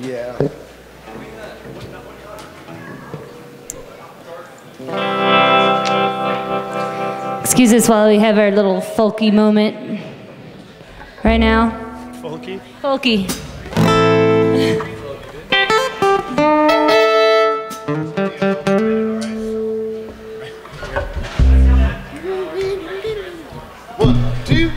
Yeah. Excuse us while we have our little folky moment right now. Folky? Folky. One, two,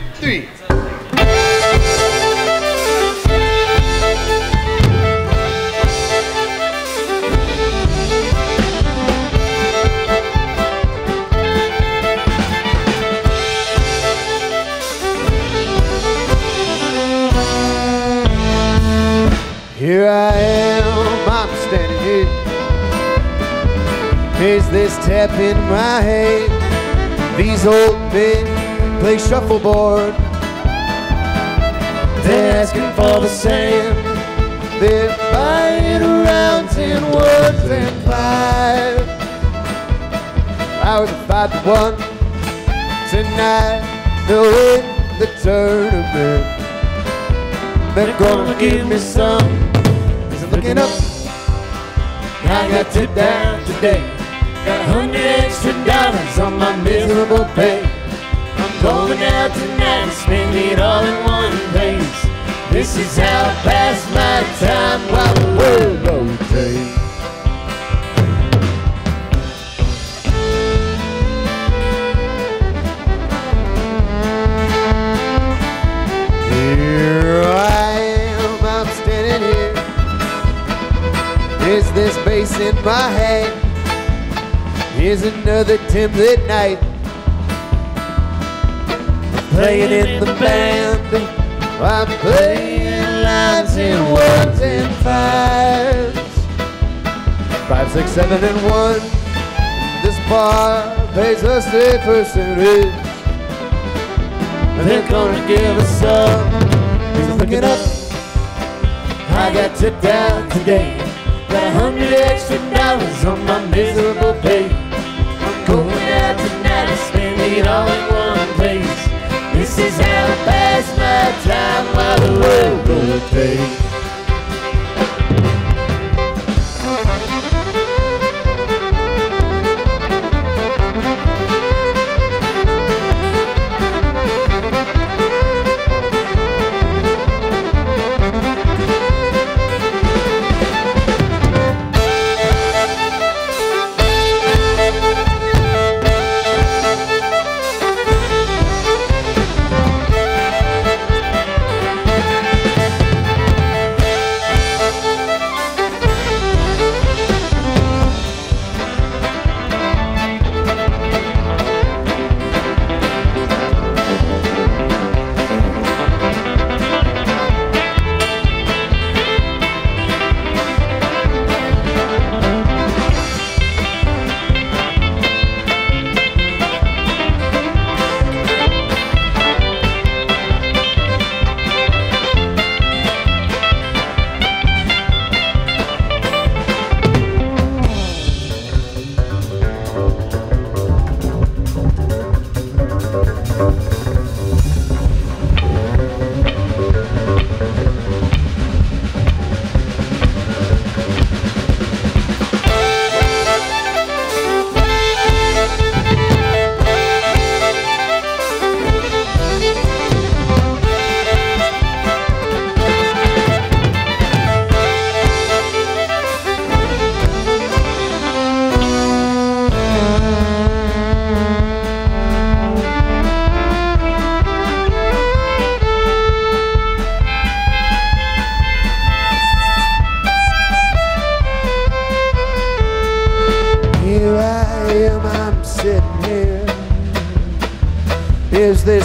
my hand. These old men play shuffleboard. They're asking for the same. They're buying rounds in ones and five. I was a five to one. Tonight they'll win the tournament. They're gonna give me some. Cause I'm looking up. I got tipped down today. Got a hundred my miserable pay. I'm going out tonight and spend it all in one place. This is how I pass my time while the world rotates. Here I am, I'm standing here. Is this bass in my hand? Here's another template night. Playing in the band. I'm playing lines in ones and fives. Five, six, seven, and one. This bar pays us a percentage. They're gonna give us some. He's looking up. I got tipped out today. Got a hundred extra dollars on my miserable pay. Going out tonight and spend it all in one place. This is how I pass my time while the world rotates.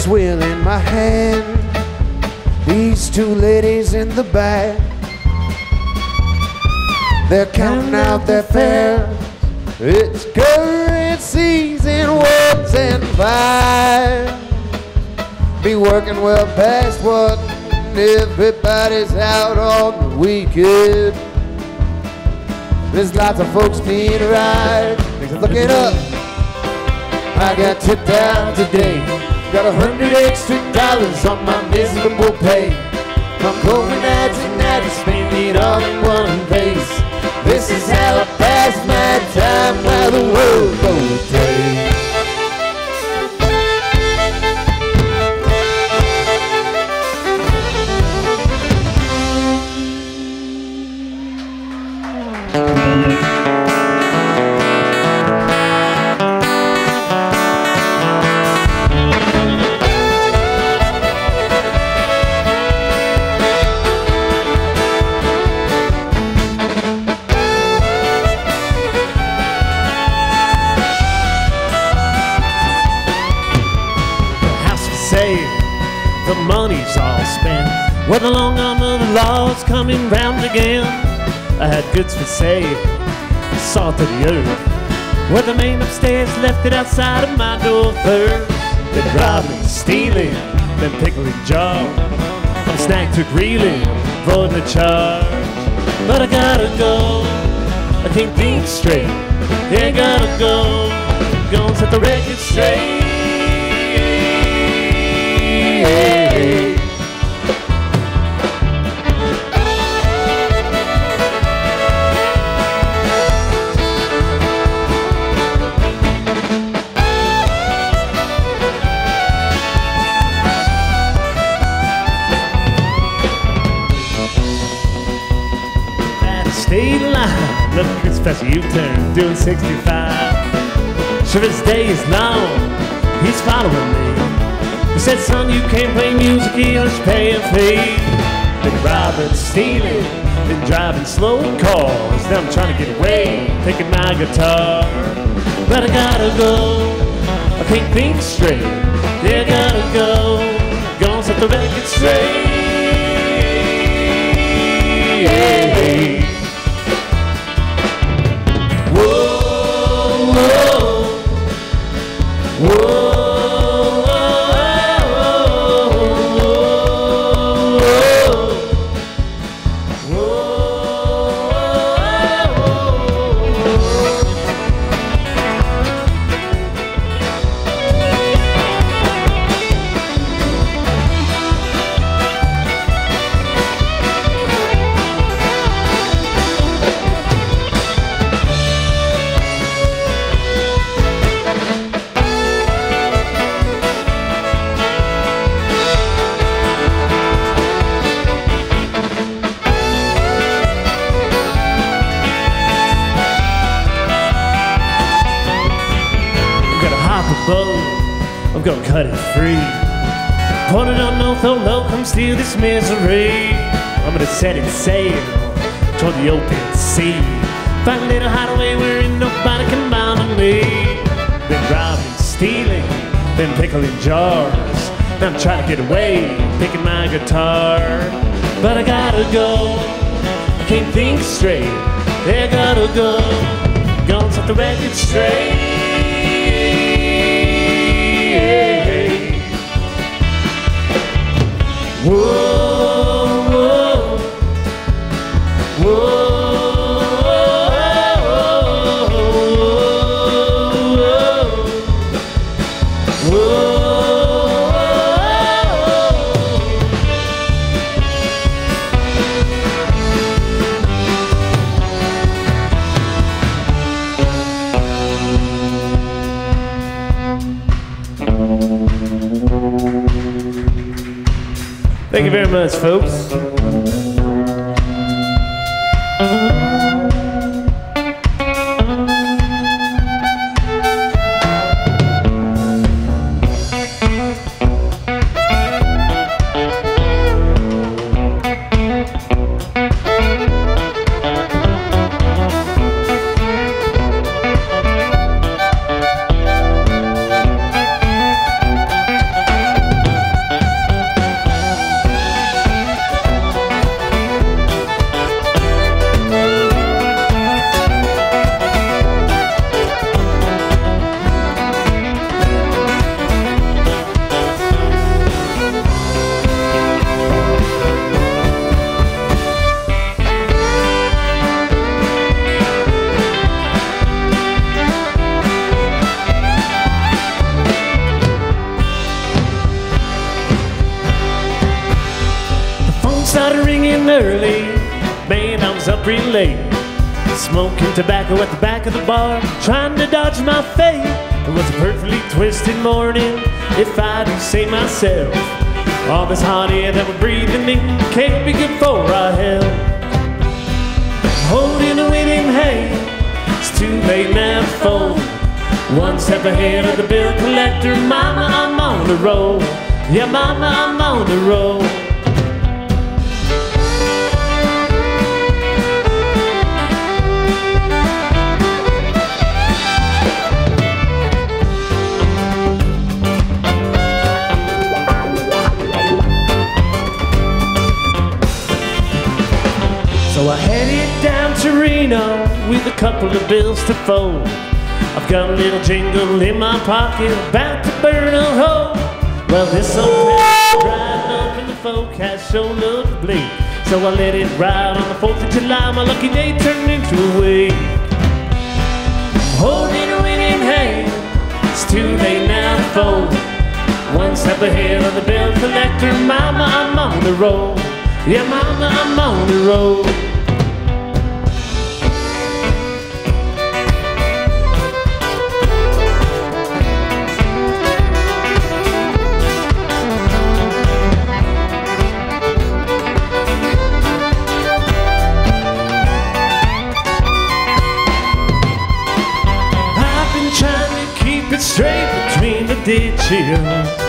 Wheel in my hand? These two ladies in the back. They're counting out their fares. It's currencies in ones and fives. Be working well past what everybody's out on the weekend. There's lots of folks being right. Things are looking up. I got tipped out today. Got a hundred extra dollars on my miserable pay. I'm going out tonight to spend it all in one place. This is how I pass my time while the world goes day. Money's all spent. Well, the long arm of the law's coming round again. I had goods for sale, salt of the earth. Well, the man upstairs left it outside of my door first. Been robbing, stealing, then pickling jars. I'm snack took reeling, avoiding the charge. But I gotta go, I can't think straight. Yeah, I gotta go, gonna set the record straight. State line, look it's past a U-turn, doing 65. Sure his day is long, he's following me. He said, son, you can't play music, you just pay a fee. Been robbing, stealing, been driving slow cars. Now I'm trying to get away, taking my guitar. But I gotta go, I can't think straight. Yeah, I gotta go, gonna set the record straight. It free. Put it on North Low, come steal this misery. I'm gonna set it sail toward the open sea. Find a little hideaway where nobody can bother me. Been robbing, stealing, been pickling jars. Now I'm trying to get away, picking my guitar. But I gotta go, can't think straight. I gotta go, gonna set the record straight. You very much, folks. Early. Man, I was up real late. Smoking tobacco at the back of the bar, trying to dodge my fate. It was a perfectly twisted morning, if I do say myself. All this hot air that we're breathing in can't be good for our health. Holding a winning hand, it's too late now to fold. One step ahead of the bill collector, mama, I'm on the road. Yeah, mama, I'm on the road. So I headed down to Reno with a couple of bills to fold. I've got a little jingle in my pocket, about to burn a hole. Well, this old town driving up and the forecast sure looked bleak. So I let it ride on the 4th of July, my lucky day turned into a week. Holding a winning hand, it's too late now to fold. One step ahead of the bill collector, mama, I'm on the road. Yeah, mama, I'm on the road. I've been trying to keep it straight between the ditches.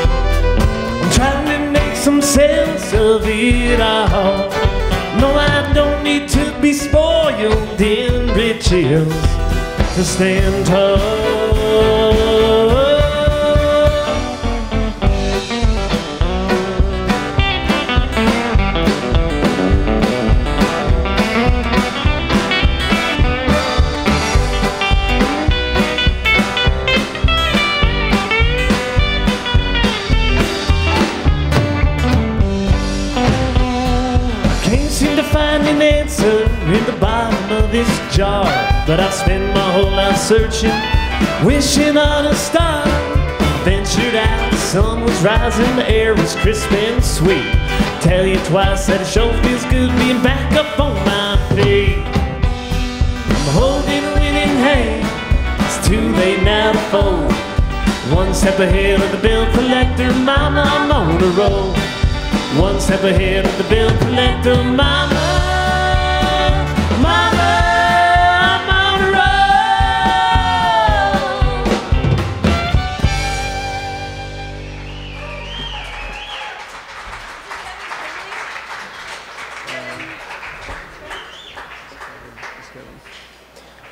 Sense of it all. No, I don't need to be spoiled in riches to stand tall. Answer in the bottom of this jar. But I've spent my whole life searching, wishing on a star. Ventured out, the sun was rising, the air was crisp and sweet. Tell you twice that it sure feels good being back up on my feet. I'm holding a winning hand, it's too late now to fold. One step ahead of the bill collector, mama, I'm on the road. One step ahead of the bill collector. Mama,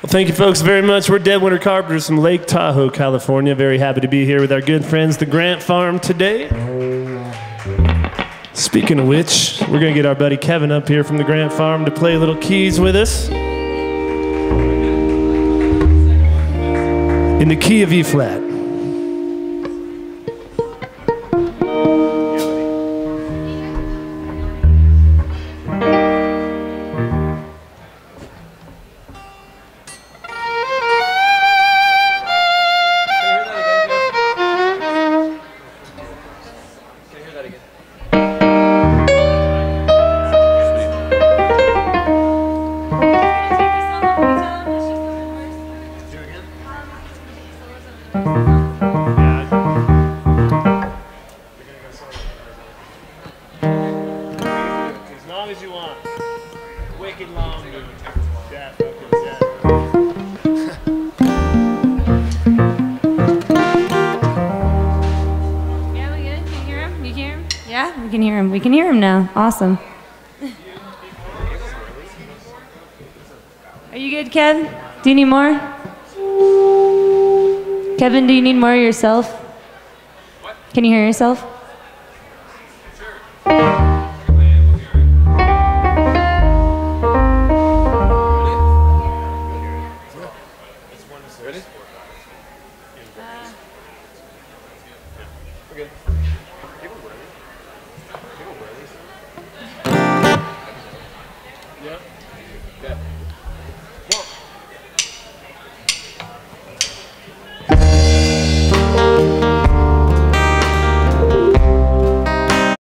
thank you, folks, very much. We're Dead Winter Carpenters from Lake Tahoe, California. Very happy to be here with our good friends, the Grant Farm, today. Speaking of which, we're going to get our buddy Kevin up here from the Grant Farm to play little keys with us. In the key of E flat. Yeah, we can hear him. We can hear him now. Awesome. Are you good, Kev? Do you need more? Kevin, do you need more yourself? Can you hear yourself?